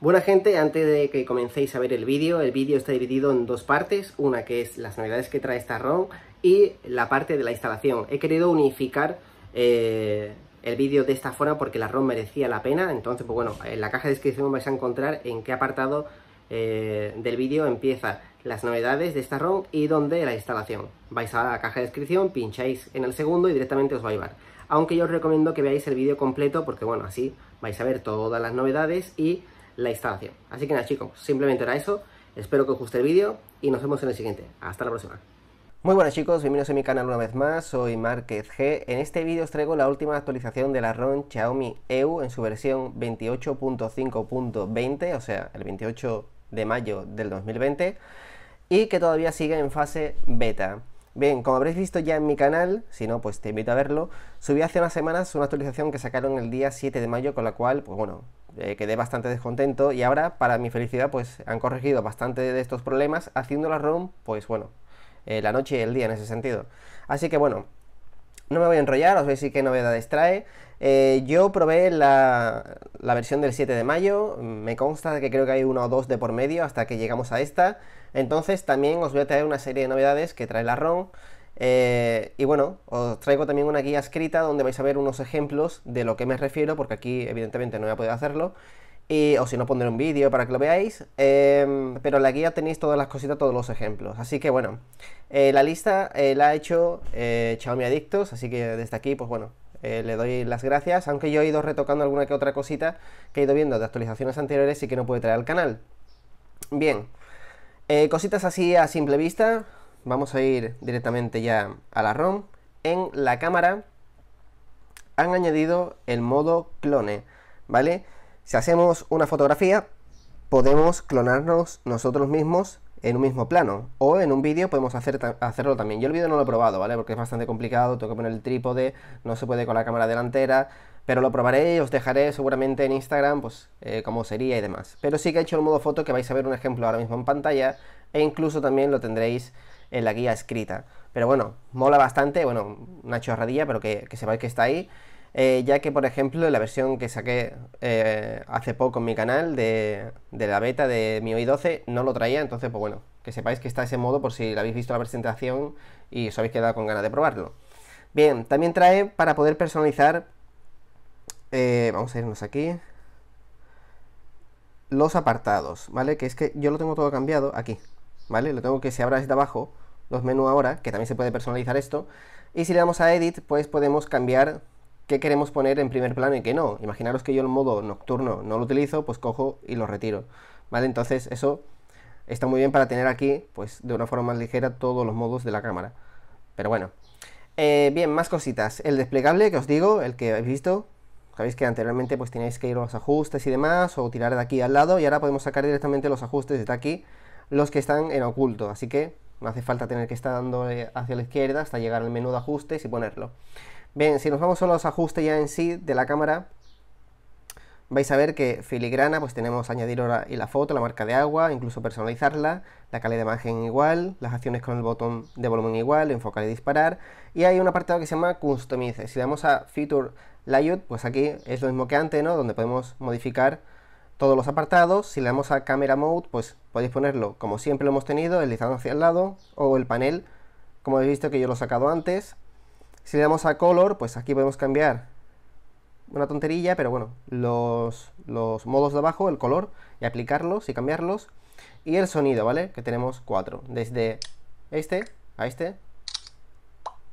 Buena gente, antes de que comencéis a ver el vídeo, el vídeo está dividido en dos partes, una que es las novedades que trae esta ROM y la parte de la instalación. He querido unificar eh, el vídeo de esta forma porque la ROM merecía la pena, entonces pues bueno, en la caja de descripción vais a encontrar en qué apartado eh, del vídeo empieza las novedades de esta ROM y dónde la instalación. Vais a la caja de descripción, pincháis en el segundo y directamente os va a llevar. Aunque yo os recomiendo que veáis el vídeo completo porque bueno, así vais a ver todas las novedades y la instalación. Así que nada chicos, simplemente era eso. Espero que os guste el vídeo y nos vemos en el siguiente. Hasta la próxima. Muy buenas chicos, bienvenidos a mi canal una vez más, soy Márquez G. En este vídeo os traigo la última actualización de la ROM Xiaomi EU en su versión 28.5.20, o sea, el 28 de mayo del 2020, y que todavía sigue en fase beta. Bien, como habréis visto ya en mi canal, si no, pues te invito a verlo, subí hace unas semanas una actualización que sacaron el día 7 de mayo, con la cual, pues bueno, eh, quedé bastante descontento y ahora, para mi felicidad, pues han corregido bastante de estos problemas, haciendo la ROM, pues bueno, eh, la noche y el día en ese sentido. Así que bueno, no me voy a enrollar, os voy a decir qué novedades trae. Eh, yo probé la, la, versión del 7 de mayo, me consta que creo que hay uno o dos de por medio hasta que llegamos a esta. Entonces también os voy a traer una serie de novedades que trae la ROM. Eh, y bueno, os traigo también una guía escrita donde vais a ver unos ejemplos de lo que me refiero, porque aquí evidentemente no voy a poder hacerlo. Y, o si no, pondré un vídeo para que lo veáis. Em, pero en la guía tenéis todas las cositas, todos los ejemplos. Así que bueno, eh, la lista eh, la ha hecho Xiaomi Adictos, así que desde aquí, pues bueno, le doy las gracias. Aunque yo he ido retocando alguna que otra cosita que he ido viendo de actualizaciones anteriores y que no puede traer al canal. Bien, cositas así a simple vista vamos a ir directamente ya a la ROM. En la cámara han añadido el modo clone, ¿vale? Si hacemos una fotografía, podemos clonarnos nosotros mismos en un mismo plano. O en un vídeo podemos hacer, hacerlo también. Yo el vídeo no lo he probado, ¿vale? Porque es bastante complicado, tengo que poner el trípode, no se puede con la cámara delantera. Pero lo probaré y os dejaré seguramente en Instagram, pues, eh, cómo sería y demás. Pero sí que he hecho el modo foto, que vais a ver un ejemplo ahora mismo en pantalla. E incluso también lo tendréis en la guía escrita. Pero bueno, mola bastante, bueno, una chorradilla, pero que, que sepáis que está ahí. Eh, ya que, por ejemplo, la versión que saqué eh, hace poco en mi canal de, de, la beta de MIUI 12 no lo traía, entonces, pues bueno, que sepáis que está ese modo por si habéis visto la presentación y os habéis quedado con ganas de probarlo. Bien, también trae para poder personalizar, eh, vamos a irnos aquí, los apartados, ¿vale? Que es que yo lo tengo todo cambiado aquí, ¿vale? Lo tengo que se abra desde abajo, los menús ahora, que también se puede personalizar esto. Y si le damos a Edit, pues podemos cambiar qué queremos poner en primer plano y qué no. Imaginaros que yo el modo nocturno no lo utilizo, pues cojo y lo retiro, ¿vale? Entonces eso está muy bien para tener aquí, pues de una forma más ligera, todos los modos de la cámara. Pero bueno. Eh, bien, más cositas. El desplegable que os digo, el que habéis visto, sabéis que anteriormente pues tenéis que ir a los ajustes y demás, o tirar de aquí al lado, y ahora podemos sacar directamente los ajustes desde aquí los que están en oculto, así que no hace falta tener que estar dando hacia la izquierda hasta llegar al menú de ajustes y ponerlo. Bien, si nos vamos a los ajustes ya en sí de la cámara, vais a ver que filigrana, pues tenemos añadir ahora y la foto, la marca de agua, incluso personalizarla, la calidad de imagen igual, las acciones con el botón de volumen igual, enfocar y disparar, y hay un apartado que se llama Customize. Si le a Feature Layout, pues aquí es lo mismo que antes, ¿no? Donde podemos modificar todos los apartados. Si le damos a Camera Mode, pues podéis ponerlo como siempre lo hemos tenido, deslizando hacia el lado, o el panel, como habéis visto que yo lo he sacado antes. Si le damos a Color, pues aquí podemos cambiar una tonterilla, pero bueno, los, los modos de abajo, el color, y aplicarlos y cambiarlos. Y el sonido, ¿vale? Que tenemos cuatro, desde este a este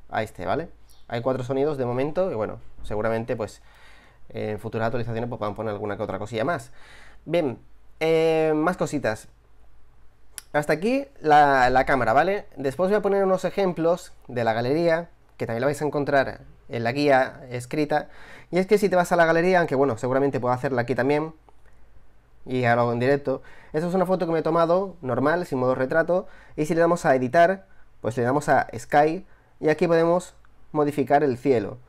a este, ¿vale? Hay cuatro sonidos de momento y bueno, seguramente pues en futuras actualizaciones pues poner alguna que otra cosilla más. Bien, eh, más cositas. Hasta aquí la, cámara, ¿vale? Después voy a poner unos ejemplos de la galería, que también la vais a encontrar en la guía escrita. Y es que si te vas a la galería, aunque bueno, seguramente puedo hacerla aquí también, y ahora hago en directo. Esta es una foto que me he tomado normal, sin modo retrato, y si le damos a editar, pues le damos a Sky, y aquí podemos modificar el cielo.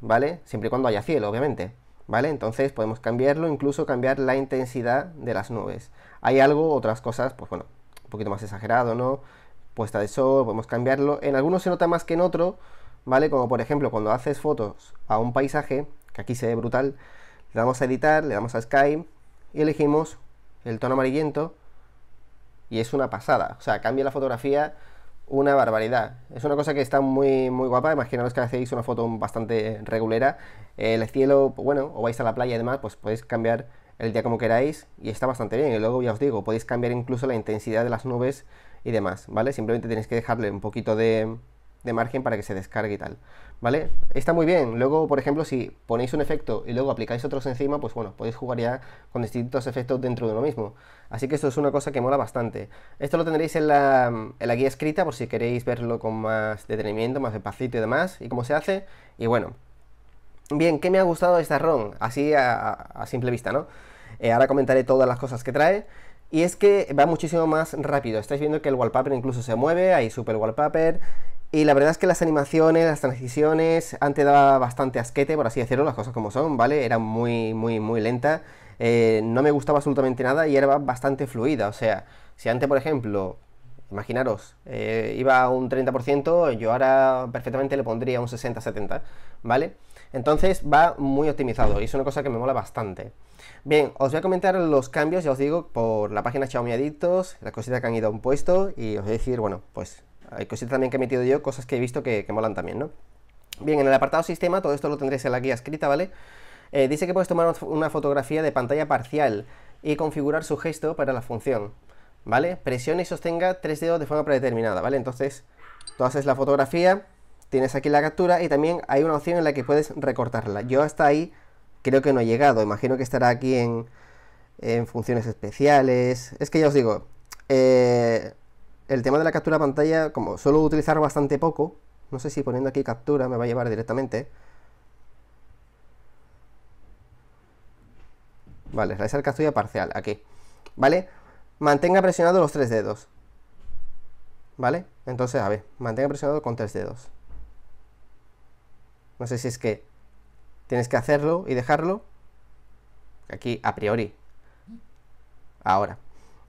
¿Vale? Siempre y cuando haya cielo, obviamente, ¿vale? Entonces podemos cambiarlo, incluso cambiar la intensidad de las nubes. Hay algo, otras cosas, pues bueno, un poquito más exagerado, ¿no? Puesta de sol, podemos cambiarlo. En algunos se nota más que en otro, ¿vale? Como por ejemplo cuando haces fotos a un paisaje, que aquí se ve brutal, le damos a editar, le damos a Sky y elegimos el tono amarillento, y es una pasada. O sea, cambia la fotografía una barbaridad. Es una cosa que está muy, muy guapa. Imaginaos que hacéis una foto bastante regulera. El cielo, bueno, o vais a la playa y demás, pues podéis cambiar el día como queráis y está bastante bien. Y luego ya os digo, podéis cambiar incluso la intensidad de las nubes y demás, ¿vale? Simplemente tenéis que dejarle un poquito de, de margen para que se descargue y tal, ¿vale? Está muy bien. Luego, por ejemplo, si ponéis un efecto y luego aplicáis otros encima, pues bueno, podéis jugar ya con distintos efectos dentro de uno mismo. Así que esto es una cosa que mola bastante. Esto lo tendréis en la, en la guía escrita por si queréis verlo con más detenimiento, más despacito y demás, y cómo se hace. Y bueno, bien, ¿qué me ha gustado esta ROM? Así a, simple vista, ¿no? Eh, ahora comentaré todas las cosas que trae. Y es que va muchísimo más rápido. Estáis viendo que el wallpaper incluso se mueve, hay super wallpaper. Y la verdad es que las animaciones, las transiciones, antes daba bastante asquete, por así decirlo, las cosas como son, ¿vale? Era muy, muy, muy lenta. Eh, no me gustaba absolutamente nada y era bastante fluida. O sea, si antes, por ejemplo, imaginaros, eh, iba a un 30%, yo ahora perfectamente le pondría un 60-70, ¿vale? Entonces va muy optimizado y es una cosa que me mola bastante. Bien, os voy a comentar los cambios, ya os digo, por la página Xiaomi Adictos, las cositas que han ido un puesto y os voy a decir, bueno, pues hay cositas también que he metido yo, cosas que he visto que, molan también, ¿no? Bien, en el apartado sistema, todo esto lo tendréis en la guía escrita, ¿vale? Eh, dice que puedes tomar una fotografía de pantalla parcial y configurar su gesto para la función, ¿vale? Presione y sostenga tres dedos de forma predeterminada, ¿vale? Entonces, tú haces la fotografía, tienes aquí la captura y también hay una opción en la que puedes recortarla. Yo hasta ahí creo que no he llegado, imagino que estará aquí en, en funciones especiales. Es que ya os digo, eh, el tema de la captura de pantalla, como suelo utilizar bastante poco, no sé si poniendo aquí captura me va a llevar directamente. Vale, realizar captura parcial, aquí. ¿Vale? Mantenga presionado los tres dedos. ¿Vale? Entonces, a ver, mantenga presionado con tres dedos. No sé si es que tienes que hacerlo y dejarlo. Aquí, a priori. Ahora.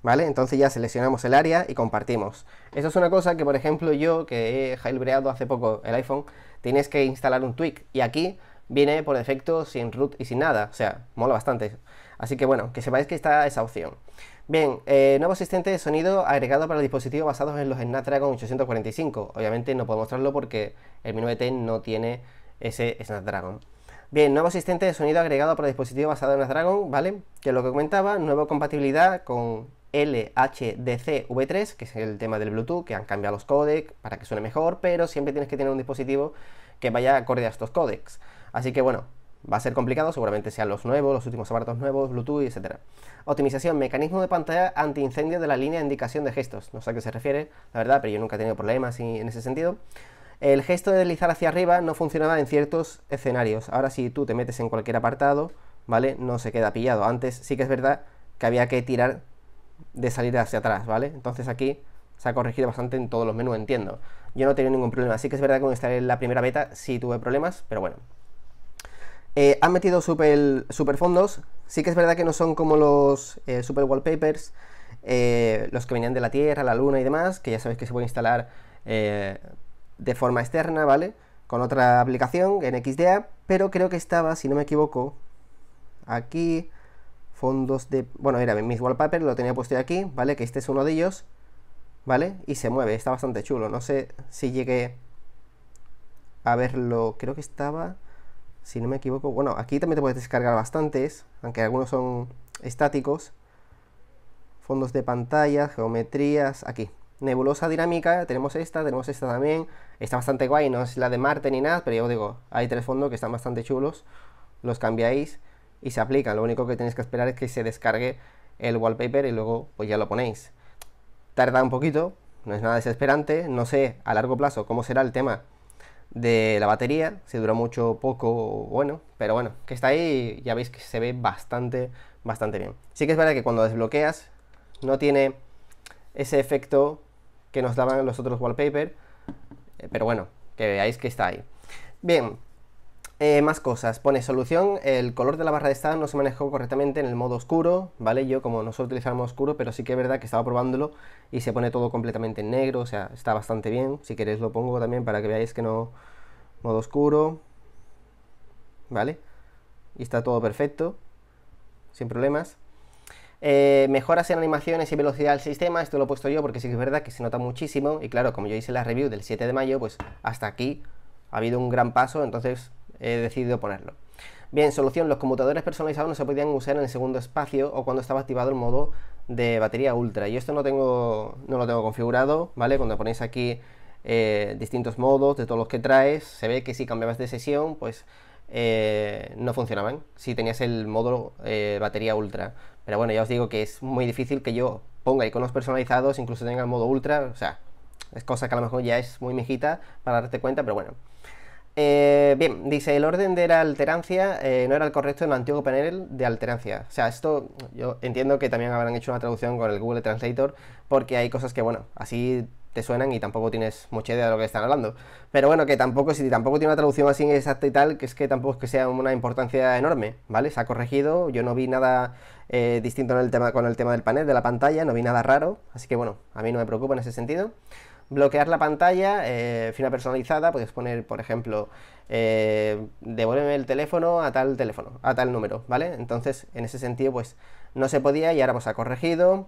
¿Vale? Entonces ya seleccionamos el área y compartimos. Eso es una cosa que, por ejemplo, yo que he jailbreado hace poco el iPhone, tienes que instalar un tweak. Y aquí viene por defecto sin root y sin nada. O sea, mola bastante. Así que bueno, que sepáis que está esa opción. Bien, eh, nuevo asistente de sonido agregado para dispositivos basados en los Snapdragon 845. Obviamente no puedo mostrarlo porque el Mi 9T no tiene ese Snapdragon. Bien, nuevo asistente de sonido agregado para dispositivos basados en Snapdragon, ¿vale? Que lo que comentaba, nueva compatibilidad con LHDC V3, que es el tema del Bluetooth, que han cambiado los codecs para que suene mejor, pero siempre tienes que tener un dispositivo que vaya acorde a estos codecs. Así que bueno, va a ser complicado, seguramente sean los nuevos, los últimos aparatos nuevos, Bluetooth, etc. Optimización, mecanismo de pantalla anti-incendio de la línea de indicación de gestos. No sé a qué se refiere, la verdad, pero yo nunca he tenido problemas en ese sentido. El gesto de deslizar hacia arriba no funcionaba en ciertos escenarios. Ahora si tú te metes en cualquier apartado, ¿vale? No se queda pillado. Antes sí que es verdad que había que tirar de salir hacia atrás, ¿vale? Entonces aquí se ha corregido bastante en todos los menús, entiendo. Yo no he tenido ningún problema. Sí que es verdad que cuando instalé la primera beta sí tuve problemas, pero bueno. Eh, han metido super, super, fondos. Sí que es verdad que no son como los eh, super wallpapers, eh, los que venían de la Tierra, la Luna y demás, que ya sabéis que se puede instalar de forma externa, ¿vale? Con otra aplicación en XDA, pero creo que estaba, si no me equivoco, aquí fondos de... Bueno, era mis wallpaper, lo tenía puesto aquí, ¿vale? Que este es uno de ellos, ¿vale? Y se mueve, está bastante chulo. No sé si llegué a verlo, creo que estaba, si no me equivoco... Bueno, aquí también te puedes descargar bastantes, aunque algunos son estáticos. Fondos de pantalla, geometrías, aquí. Nebulosa dinámica, tenemos esta, tenemos esta también. Está bastante guay, no es la de Marte ni nada, pero yo digo, hay tres fondos que están bastante chulos. Los cambiáis y se aplican. Lo único que tenéis que esperar es que se descargue el wallpaper y luego pues ya lo ponéis. Tarda un poquito, no es nada desesperante, no sé a largo plazo cómo será el tema de la batería, si dura mucho, poco, bueno, pero bueno, que está ahí, ya veis que se ve bastante, bastante bien. Sí que es verdad que cuando desbloqueas no tiene ese efecto que nos daban los otros wallpaper, eh, pero bueno, que veáis que está ahí. Bien, eh, más cosas, pone solución, el color de la barra de estado no se manejó correctamente en el modo oscuro, ¿vale? Yo como no suelo utilizar el modo oscuro, pero sí que es verdad que estaba probándolo y se pone todo completamente en negro, o sea, está bastante bien. Si queréis lo pongo también para que veáis que no... Modo oscuro, ¿vale? Y está todo perfecto, sin problemas. Eh, mejoras en animaciones y velocidad del sistema, esto lo he puesto yo porque sí que es verdad que se nota muchísimo y claro, como yo hice la review del 7 de mayo, pues hasta aquí ha habido un gran paso, entonces he decidido ponerlo. Bien, solución, los computadores personalizados no se podían usar en el segundo espacio o cuando estaba activado el modo de batería ultra. Y esto no, tengo, no lo tengo configurado, ¿vale? Cuando ponéis aquí eh, distintos modos de todos los que traes, se ve que si cambiabas de sesión, pues eh, no funcionaban si tenías el modo eh, batería ultra. Pero bueno, ya os digo que es muy difícil que yo ponga iconos personalizados, incluso tenga el modo ultra, o sea, es cosa que a lo mejor ya es muy mijita para darte cuenta, pero bueno. Eh, bien, dice, el orden de la alterancia no era el correcto en el antiguo panel de alterancia. O sea, esto yo entiendo que también habrán hecho una traducción con el Google Translator, porque hay cosas que, bueno, así te suenan y tampoco tienes mucha idea de lo que están hablando. Pero bueno, que tampoco, si tampoco tiene una traducción así exacta y tal, que es que tampoco es que sea una importancia enorme, ¿vale? Se ha corregido, yo no vi nada eh, distinto en el tema, con el tema del panel, de la pantalla, no vi nada raro, así que bueno, a mí no me preocupa en ese sentido. Bloquear la pantalla, eh, fina personalizada, puedes poner, por ejemplo, eh, devuélveme el teléfono a tal teléfono, a tal número, ¿vale? Entonces, en ese sentido, pues no se podía y ahora pues ha corregido.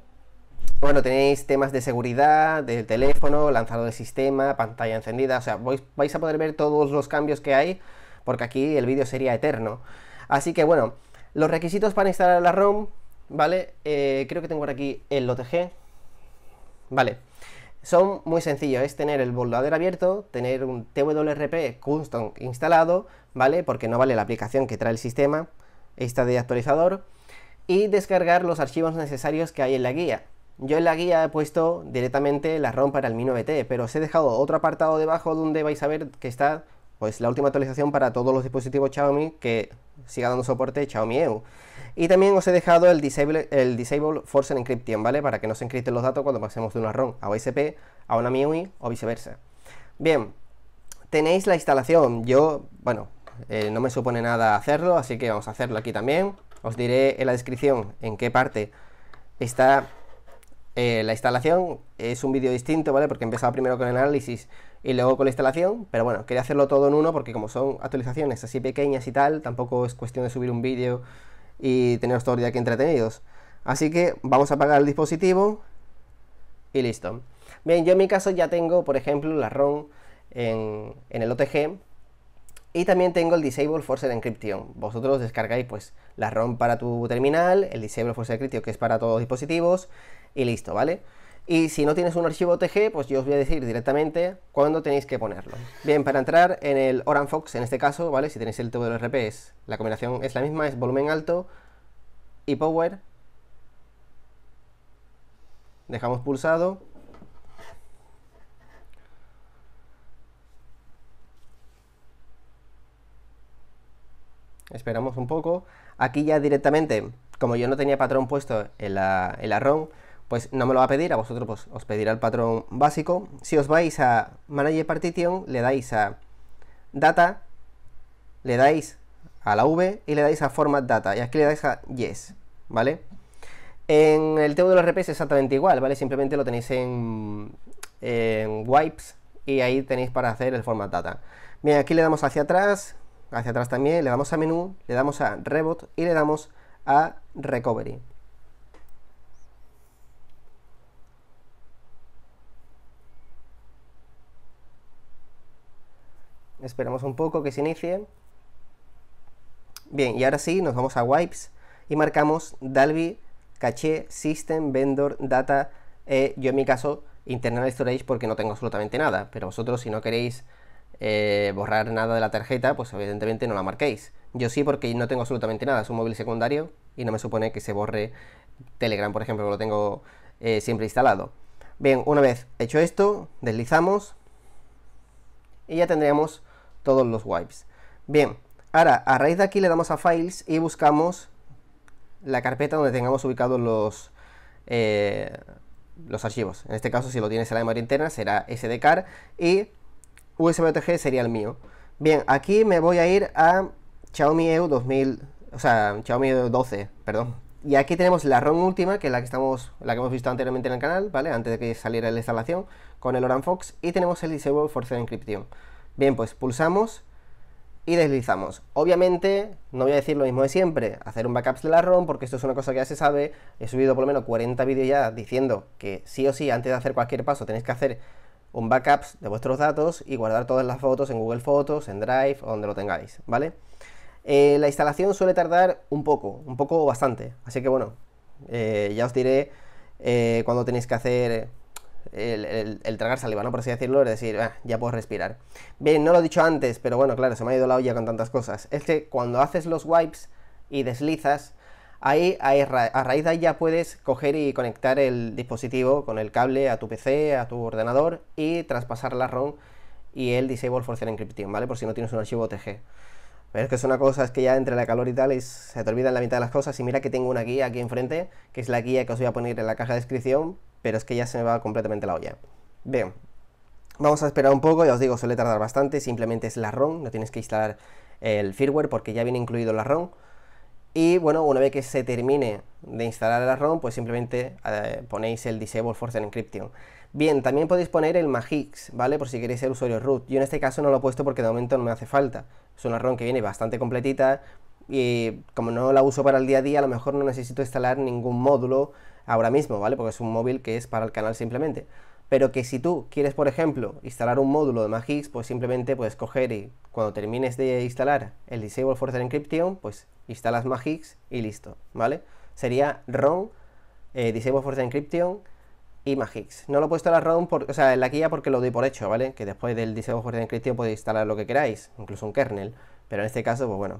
Bueno, tenéis temas de seguridad, del teléfono, lanzado de sistema, pantalla encendida, o sea, vais, a poder ver todos los cambios que hay, porque aquí el vídeo sería eterno. Así que bueno, los requisitos para instalar la ROM, ¿vale? Eh, creo que tengo por aquí el OTG. Vale, son muy sencillos, es tener el bootloader abierto, tener un TWRP custom instalado, ¿vale? Porque no vale la aplicación que trae el sistema, esta de actualizador, y descargar los archivos necesarios que hay en la guía. Yo en la guía he puesto directamente la ROM para el Mi 9T, pero os he dejado otro apartado debajo donde vais a ver que está pues la última actualización para todos los dispositivos Xiaomi que siga dando soporte Xiaomi EU. Y también os he dejado el Disable, el disable Force Encryption, ¿vale? Para que no se encripten los datos cuando pasemos de una ROM a OSP a una MIUI o viceversa. Bien, tenéis la instalación. Yo, bueno, eh, no me supone nada hacerlo, así que vamos a hacerlo aquí también. Os diré en la descripción en qué parte está eh, la instalación es un vídeo distinto, ¿vale? Porque he empezado primero con el análisis y luego con la instalación, pero bueno, quería hacerlo todo en uno porque como son actualizaciones así pequeñas y tal, tampoco es cuestión de subir un vídeo y teneros todo el día aquí entretenidos. Así que vamos a apagar el dispositivo y listo. Bien, yo en mi caso ya tengo, por ejemplo, la ROM en, en el OTG y también tengo el Disable Force Encryption. Vosotros descargáis pues la ROM para tu terminal, el Disable Force Encryption que es para todos los dispositivos y listo, ¿vale? Y si no tienes un archivo OTG, pues yo os voy a decir directamente cuándo tenéis que ponerlo. Bien, para entrar en el Oran Fox, en este caso, ¿vale? Si tenéis el TWRP, es, la combinación es la misma, es volumen alto y power. Dejamos pulsado. Esperamos un poco. Aquí ya directamente, como yo no tenía patrón puesto en la, en la ROM, pues no me lo va a pedir, a vosotros pues, os pedirá el patrón básico. Si os vais a Manager Partition, le dais a Data, le dais a la V y le dais a Format Data, y aquí le dais a Yes, ¿vale? En el TWRP es exactamente igual, ¿vale? Simplemente lo tenéis en, en Wipes y ahí tenéis para hacer el Format Data. Bien, aquí le damos hacia atrás, hacia atrás también, le damos a Menú, le damos a Rebot y le damos a Recovery. Esperamos un poco que se inicie. Bien, y ahora sí, nos vamos a Wipes y marcamos Dalby, Caché, System, Vendor, Data. Eh, yo en mi caso, Internal Storage porque no tengo absolutamente nada, pero vosotros si no queréis eh, borrar nada de la tarjeta, pues evidentemente no la marquéis. Yo sí porque no tengo absolutamente nada, es un móvil secundario y no me supone que se borre Telegram, por ejemplo, que lo tengo eh, siempre instalado. Bien, una vez hecho esto, deslizamos y ya tendríamos todos los wipes. Bien, ahora a raíz de aquí le damos a Files y buscamos la carpeta donde tengamos ubicados los, eh, los archivos. En este caso, si lo tienes en la memoria interna, será SDCAR y USBTG sería el mío. Bien, aquí me voy a ir a Xiaomi EU 2000, o sea, Xiaomi EU 12, perdón. Y aquí tenemos la ROM última, que es la que estamos, la que hemos visto anteriormente en el canal, ¿vale? Antes de que saliera la instalación, con el Oran Fox, y tenemos el Disable Force Encryption. Bien, pues pulsamos y deslizamos. Obviamente, no voy a decir lo mismo de siempre, hacer un backup de la ROM, porque esto es una cosa que ya se sabe. He subido por lo menos 40 vídeos ya diciendo que sí o sí, antes de hacer cualquier paso, tenéis que hacer un backup de vuestros datos y guardar todas las fotos en Google Fotos, en Drive o donde lo tengáis, ¿vale? Eh, la instalación suele tardar un poco, un poco bastante. Así que bueno, eh, ya os diré eh, cuando tenéis que hacer el, tragar saliva, ¿no? Por así decirlo, es decir, ah, ya puedo respirar. Bien, no lo he dicho antes, pero bueno, claro, se me ha ido la olla con tantas cosas. Es que cuando haces los wipes y deslizas, ahí, a raíz de ahí ya puedes coger y conectar el dispositivo con el cable a tu PC, a tu ordenador y traspasar la ROM y el Disable for Encryption, ¿vale? Por si no tienes un archivo OTG. Pero es que es una cosa, es que ya entre la calor y tal se te olvidan la mitad de las cosas. Y mira que tengo una guía aquí enfrente, que es la guía que os voy a poner en la caja de descripción, pero es que ya se me va completamente la olla. Bien, vamos a esperar un poco, ya os digo, suele tardar bastante, simplemente es la ROM, no tienes que instalar el firmware porque ya viene incluido la ROM. Y bueno, una vez que se termine de instalar la ROM, pues simplemente eh, ponéis el Disable Force Encryption. Bien, también podéis poner el Magix, ¿vale? Por si queréis ser usuario root. Yo en este caso no lo he puesto porque de momento no me hace falta. Es una ROM que viene bastante completita y como no la uso para el día a día, a lo mejor no necesito instalar ningún módulo ahora mismo, ¿vale? Porque es un móvil que es para el canal simplemente. Pero que si tú quieres, por ejemplo, instalar un módulo de Magix, pues simplemente puedes coger y cuando termines de instalar el Disable Force Encryption, pues instalas Magix y listo, ¿vale? Sería ROM, eh, Disable Force Encryption y Magix. No lo he puesto en la ROM, o sea, en la guía porque lo doy por hecho, ¿vale? Que después del Disable Force Encryption podéis instalar lo que queráis, incluso un kernel. Pero en este caso, pues bueno,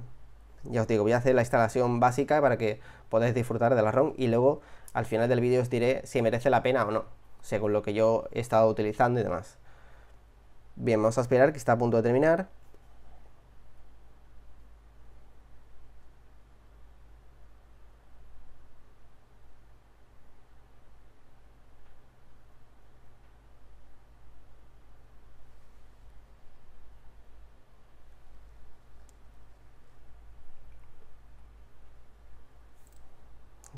ya os digo, voy a hacer la instalación básica para que podáis disfrutar de la ROM y luego al final del vídeo os diré si merece la pena o no, según lo que yo he estado utilizando y demás. Bien, vamos a esperar que está a punto de terminar.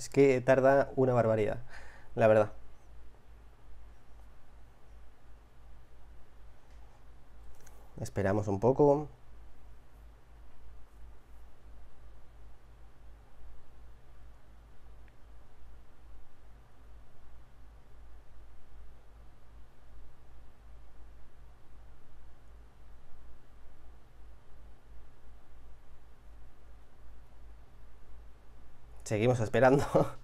Es que tarda una barbaridad, la verdad. Esperamos un poco. Seguimos esperando.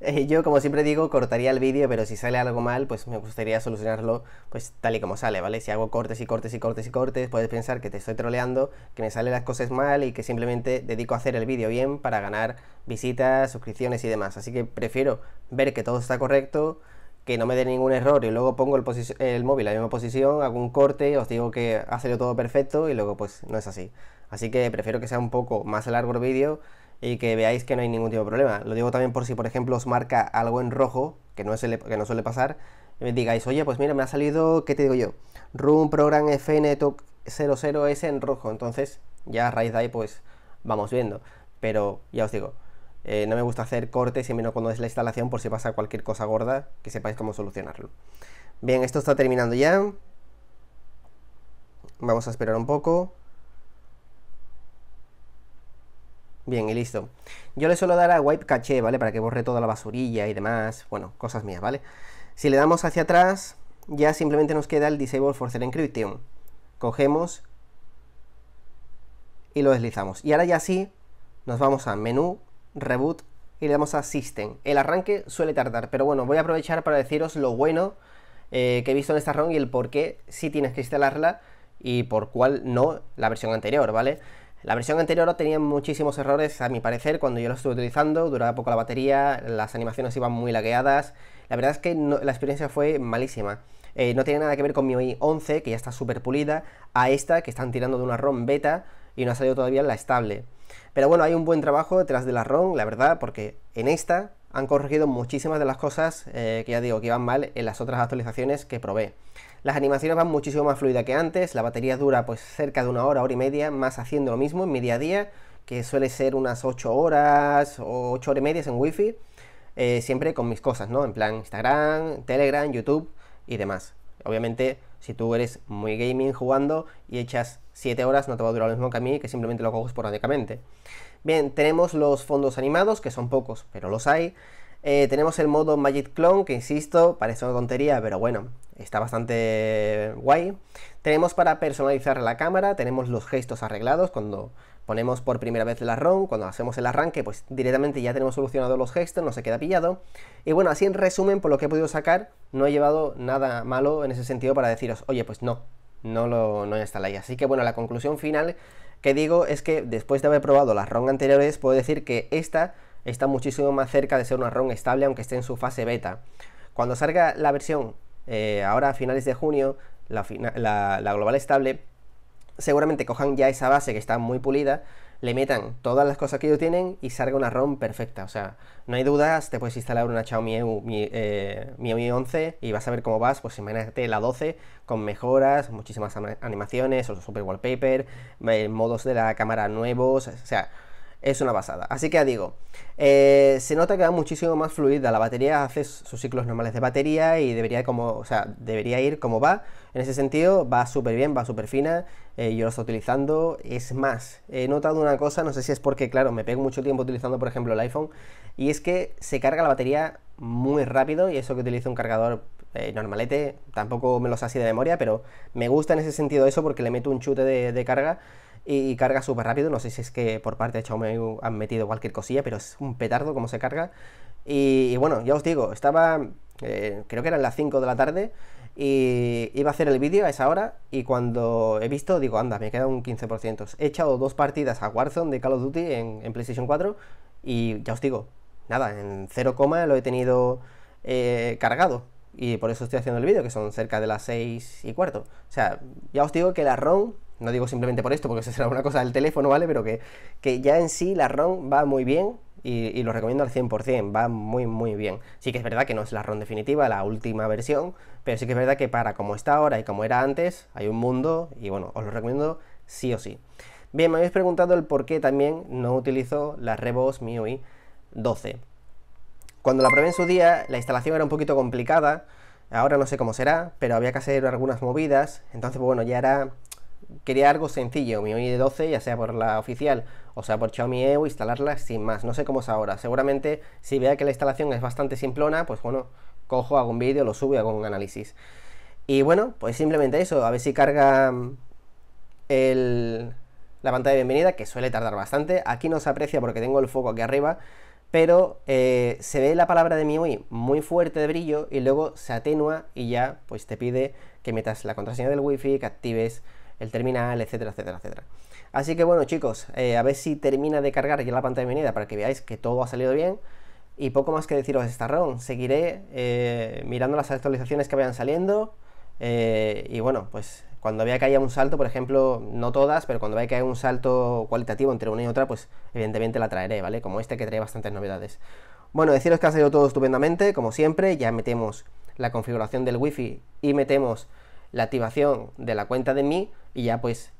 Eh, yo, como siempre digo, cortaría el vídeo, pero si sale algo mal, pues me gustaría solucionarlo pues tal y como sale, ¿vale? Si hago cortes y cortes y cortes y cortes, puedes pensar que te estoy troleando, que me salen las cosas mal y que simplemente dedico a hacer el vídeo bien para ganar visitas, suscripciones y demás. Así que prefiero ver que todo está correcto, que no me dé ningún error y luego pongo el, el móvil en la misma posición, hago un corte, os digo que ha salido todo perfecto y luego pues no es así. Así que prefiero que sea un poco más largo el vídeo y que veáis que no hay ningún tipo de problema. Lo digo también por si, por ejemplo, os marca algo en rojo, que no suele, que no suele pasar, y me digáis, oye, pues mira, me ha salido, ¿qué te digo yo? Room Program FN 00S en rojo. Entonces, ya a raíz de ahí, pues vamos viendo. Pero ya os digo, eh, no me gusta hacer cortes y menos cuando es la instalación, por si pasa cualquier cosa gorda, que sepáis cómo solucionarlo. Bien, esto está terminando ya. Vamos a esperar un poco. Bien, y listo. Yo le suelo dar a Wipe Caché, ¿vale? Para que borre toda la basurilla y demás. Bueno, cosas mías, ¿vale? Si le damos hacia atrás, ya simplemente nos queda el Disable Force Encryption. Cogemos y lo deslizamos. Y ahora ya sí, nos vamos a Menú, Reboot y le damos a System. El arranque suele tardar, pero bueno, voy a aprovechar para deciros lo bueno eh, que he visto en esta ROM y el por qué sí tienes que instalarla y por cuál no la versión anterior, ¿vale? La versión anterior tenía muchísimos errores, a mi parecer, cuando yo lo estuve utilizando, duraba poco la batería, las animaciones iban muy lagueadas, la verdad es que la experiencia fue malísima. Eh, no tiene nada que ver con mi 11, que ya está súper pulida, a esta, que están tirando de una ROM beta y no ha salido todavía la estable. Pero bueno, hay un buen trabajo detrás de la ROM, la verdad, porque en esta han corregido muchísimas de las cosas eh, que ya digo que iban mal en las otras actualizaciones que probé. Las animaciones van muchísimo más fluida que antes, la batería dura pues cerca de una hora, hora y media, más haciendo lo mismo en mi día a día, que suele ser unas 8 horas o 8 horas y media en wifi, eh, siempre con mis cosas, ¿no? En plan Instagram, Telegram, YouTube y demás. Obviamente, si tú eres muy gaming jugando y echas 7 horas, no te va a durar lo mismo que a mí, que simplemente lo cojo esporádicamente. Bien, tenemos los fondos animados, que son pocos, pero los hay. Eh, tenemos el modo Magic Clone, que insisto, parece una tontería, pero bueno, está bastante guay. Tenemos para personalizar la cámara, tenemos los gestos arreglados cuando ponemos por primera vez la ROM, cuando hacemos el arranque, pues directamente ya tenemos solucionado los gestos, no se queda pillado. Y bueno, así en resumen, por lo que he podido sacar, no he llevado nada malo en ese sentido para deciros, oye, pues no, no lo no instaláis. Así que bueno, la conclusión final que digo es que después de haber probado las ROM anteriores, puedo decir que esta está muchísimo más cerca de ser una ROM estable, aunque esté en su fase beta. Cuando salga la versión, eh, ahora a finales de junio, la, global estable, seguramente cojan ya esa base que está muy pulida, le metan todas las cosas que ellos tienen y salga una ROM perfecta. O sea, no hay dudas, te puedes instalar una Xiaomi Mi, eh, Mi 11 y vas a ver cómo vas, pues imagínate la 12 con mejoras, muchísimas animaciones, super wallpaper, eh, modos de la cámara nuevos, o sea, es una pasada. Así que ya digo, eh, se nota que va muchísimo más fluida. La batería hace sus ciclos normales de batería y debería, como, o sea, debería ir como va. En ese sentido, va súper bien, va súper fina. Eh, yo lo estoy utilizando. Es más, he notado una cosa, no sé si es porque, claro, me pego mucho tiempo utilizando, por ejemplo, el iPhone. Y es que se carga la batería muy rápido. Y eso que utilizo un cargador eh, normalete, tampoco me lo sé así de memoria, pero me gusta en ese sentido eso porque le meto un chute de carga y, carga súper rápido. No sé si es que por parte de Xiaomi han metido cualquier cosilla, pero es un petardo como se carga. Y, bueno, ya os digo, estaba, eh, creo que eran las 5 de la tarde y iba a hacer el vídeo a esa hora y cuando he visto digo, anda, me queda un 15%. He echado dos partidas a Warzone de Call of Duty en, PlayStation 4 y ya os digo, nada, en 0, lo he tenido eh, cargado y por eso estoy haciendo el vídeo, que son cerca de las 6 y cuarto. O sea, ya os digo que la ROM no digo simplemente por esto, porque eso será una cosa del teléfono, ¿vale? Pero que, que ya en sí la ROM va muy bien y, lo recomiendo al 100%, va muy muy bien. Sí que es verdad que no es la ROM definitiva, la última versión, pero sí que es verdad que para como está ahora y como era antes, hay un mundo y bueno, os lo recomiendo sí o sí. Bien, me habéis preguntado el por qué también no utilizo la Revos MIUI 12. Cuando la probé en su día, la instalación era un poquito complicada, ahora no sé cómo será, pero había que hacer algunas movidas, entonces bueno, ya era quería algo sencillo, mi UI 12, ya sea por la oficial o sea por Xiaomi EU, instalarla sin más. No sé cómo es ahora. Seguramente si vea que la instalación es bastante simplona, pues bueno, cojo, hago un vídeo, lo subo y hago un análisis. Y bueno, pues simplemente eso, a ver si carga mm, el, la pantalla de bienvenida, que suele tardar bastante. Aquí no se aprecia porque tengo el foco aquí arriba, pero eh, se ve la palabra de MIUI muy fuerte de brillo y luego se atenúa y ya pues te pide que metas la contraseña del wifi, que actives el terminal, etcétera, etcétera, etcétera. Así que bueno chicos, eh, a ver si termina de cargar ya la pantalla de venida para que veáis que todo ha salido bien. Y poco más que deciros de esta ROM. Seguiré eh, mirando las actualizaciones que vayan saliendo. Eh, y bueno, pues cuando vea que haya un salto, por ejemplo, no todas, pero cuando vea que haya un salto cualitativo entre una y otra, pues evidentemente la traeré, ¿vale? Como este que trae bastantes novedades. Bueno, deciros que ha salido todo estupendamente, como siempre, ya metemos la configuración del wifi y metemos la activación de la cuenta de mí y ya pues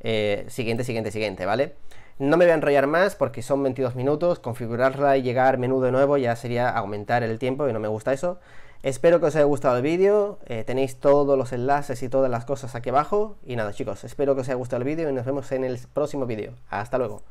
eh, siguiente, siguiente, siguiente, ¿vale? No me voy a enrollar más porque son 22 minutos, configurarla y llegar menú de nuevo ya sería aumentar el tiempo y no me gusta eso. Espero que os haya gustado el vídeo, eh, tenéis todos los enlaces y todas las cosas aquí abajo y nada chicos, espero que os haya gustado el vídeo y nos vemos en el próximo vídeo. Hasta luego.